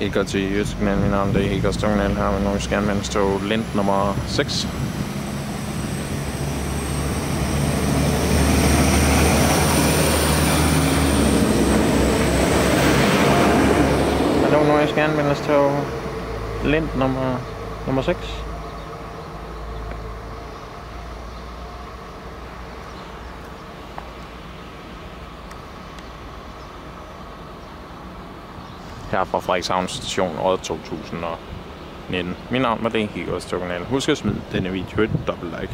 ikke går til Jysk, min navn det er Igor Stungland her med Nordisk Jernbanestog Lind nummer 6. Hallo Nordisk Jernbanestog Lind nummer, nummer 6. her fra Frederikshavn station året 2019. Mit navn var Dan Igor Husk at smide denne video et dobbelt like.